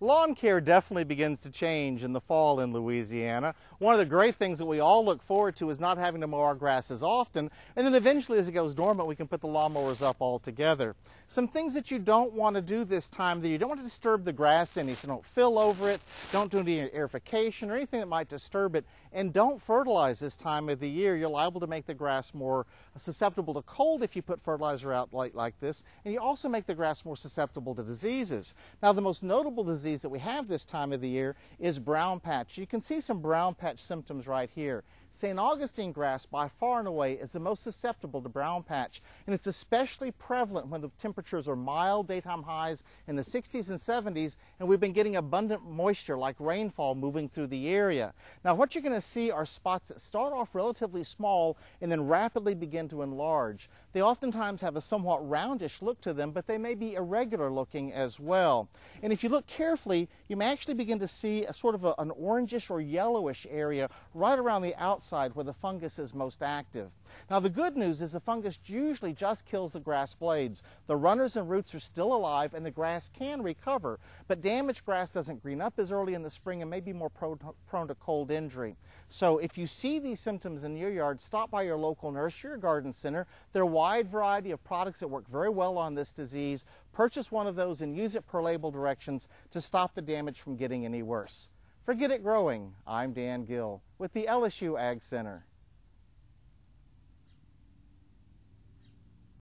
Lawn care definitely begins to change in the fall in Louisiana. One of the great things that we all look forward to is not having to mow our grass as often, and then eventually as it goes dormant, we can put the lawnmowers up altogether. Some things that you don't want to do this time that you don't want to disturb the grass any, so don't fill over it, don't do any aerification or anything that might disturb it, and don't fertilize this time of the year. You're liable to make the grass more susceptible to cold if you put fertilizer out like, like this, and you also make the grass more susceptible to diseases. Now the most notable disease disease that we have this time of the year is brown patch. You can see some brown patch symptoms right here. St. Augustine grass, by far and away, is the most susceptible to brown patch, and it's especially prevalent when the temperatures are mild, daytime highs in the 60s and 70s, and we've been getting abundant moisture like rainfall moving through the area. Now, what you're going to see are spots that start off relatively small and then rapidly begin to enlarge. They oftentimes have a somewhat roundish look to them, but they may be irregular looking as well. And if you look carefully, you may actually begin to see a sort of a, an orangish or yellowish area right around the outside outside where the fungus is most active. Now the good news is the fungus usually just kills the grass blades. The runners and roots are still alive and the grass can recover, but damaged grass doesn't green up as early in the spring and may be more prone to cold injury. So if you see these symptoms in your yard, stop by your local nursery or garden center. There are a wide variety of products that work very well on this disease. Purchase one of those and use it per label directions to stop the damage from getting any worse. For Get It Growing. I'm Dan Gill with the LSU AgCenter.